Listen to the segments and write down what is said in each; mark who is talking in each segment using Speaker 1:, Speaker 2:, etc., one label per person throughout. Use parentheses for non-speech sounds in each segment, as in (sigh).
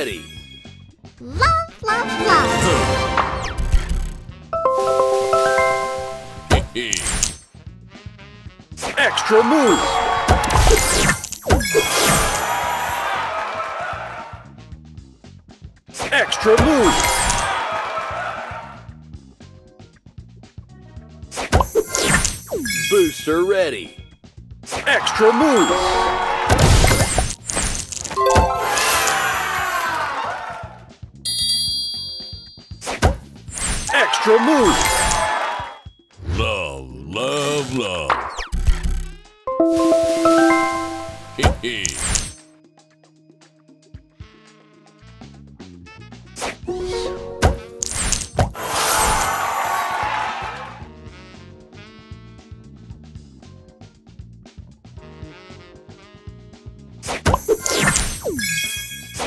Speaker 1: Ready.
Speaker 2: Love, love, love. (laughs)
Speaker 1: Extra move. (laughs) Extra move. (laughs) Booster ready. Extra move. Extra move.
Speaker 3: Love, love, love.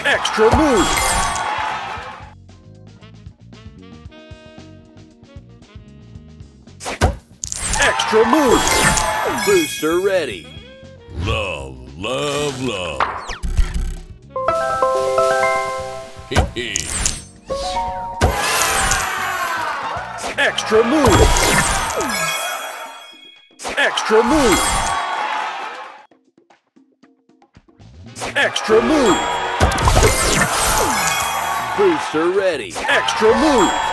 Speaker 1: Extra move. Extra move. Booster ready.
Speaker 3: love, love, love. (laughs)
Speaker 1: Extra move. Extra move. Extra move. Booster ready. Extra move.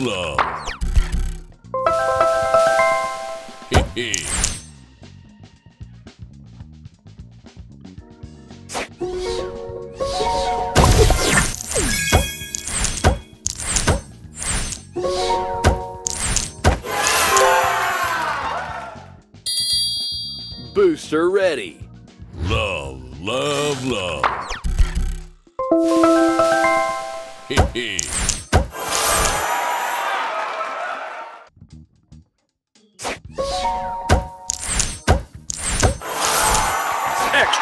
Speaker 3: Love, love.
Speaker 1: Booster ready.
Speaker 3: love, love, love.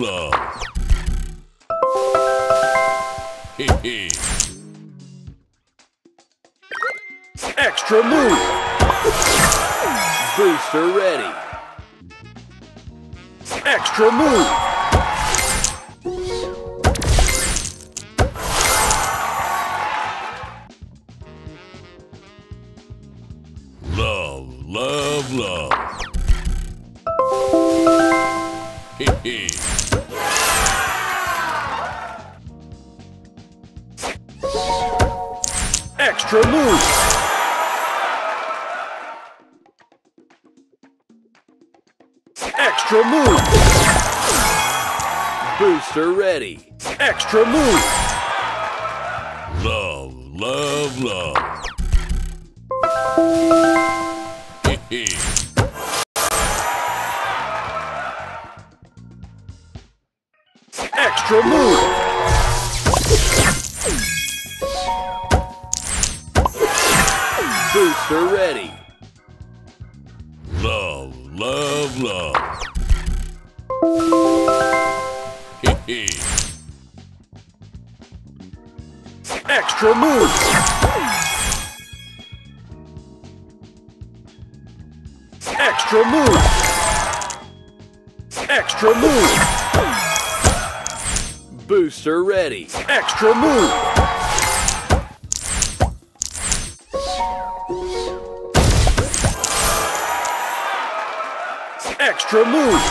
Speaker 3: Love, love. (laughs)
Speaker 1: Extra move. Booster ready. Extra move.
Speaker 3: love, love, love. (laughs)
Speaker 1: Extra move. Extra move. Booster ready. Extra move.
Speaker 3: love, love, love. (laughs)
Speaker 1: Extra move. Booster ready.
Speaker 3: love, love, love. (laughs)
Speaker 1: Extra move. Extra move. Extra move. Booster ready. Extra move.
Speaker 4: Extra move.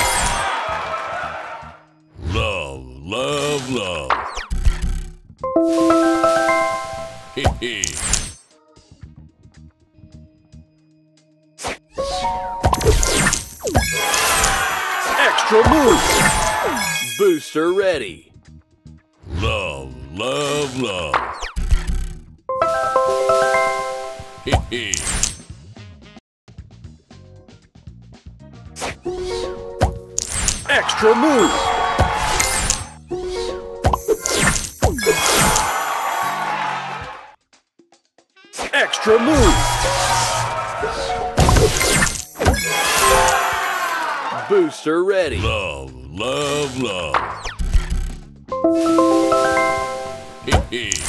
Speaker 1: Love, love, love. (laughs)
Speaker 4: Extra move. Booster ready.
Speaker 1: Love, love, love.
Speaker 4: Extra move. Extra move. Booster ready.
Speaker 1: Love, love, love. Hee hee.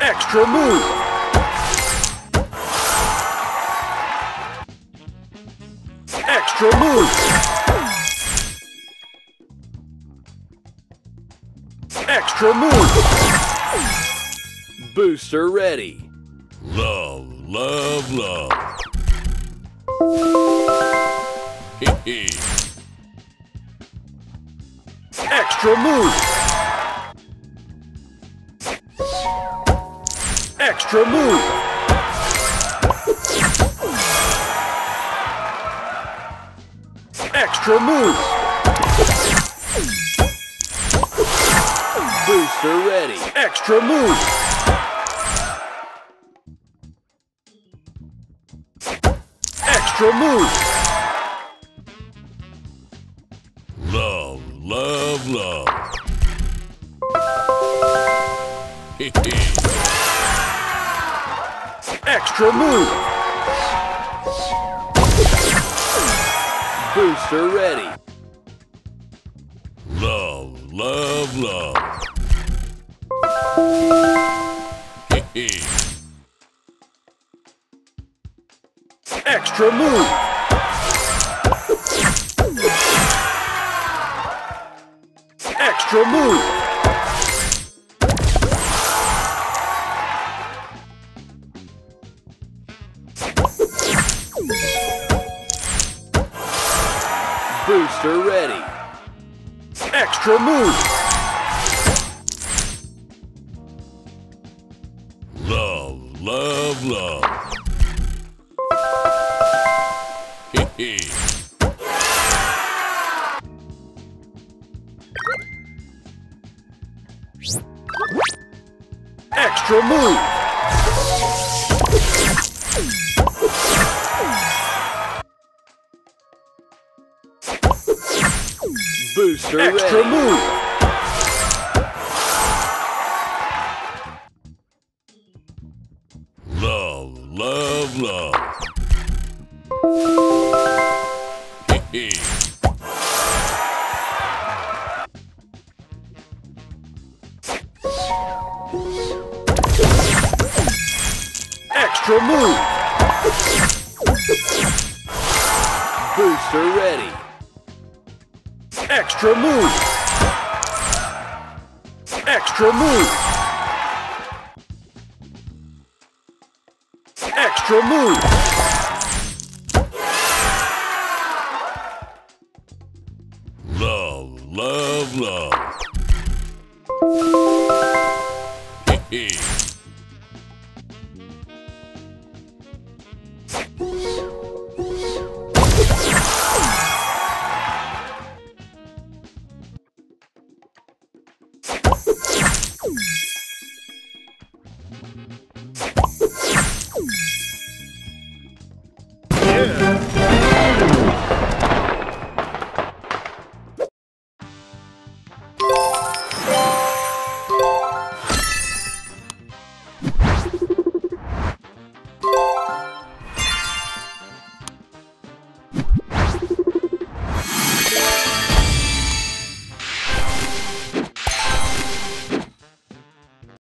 Speaker 4: Extra move. Extra move. Extra move. Booster ready.
Speaker 1: Love, love, love. Hee (laughs) hee.
Speaker 4: Extra move. Extra move. Extra move. Booster ready. Extra move. Extra move.
Speaker 1: Love, love, love. (laughs)
Speaker 4: Extra move. Booster ready.
Speaker 1: Love, love, love. (laughs)
Speaker 4: Extra move. Extra move. Booster ready. Extra move.
Speaker 1: Love, love, love. Hee. (laughs)
Speaker 4: Extra move. Booster Extra ready. move.
Speaker 1: Love, love, love. Hee hee.
Speaker 4: Extra move. Booster ready. Extra move. Extra move. Extra move.
Speaker 1: Love, love, love. Woo!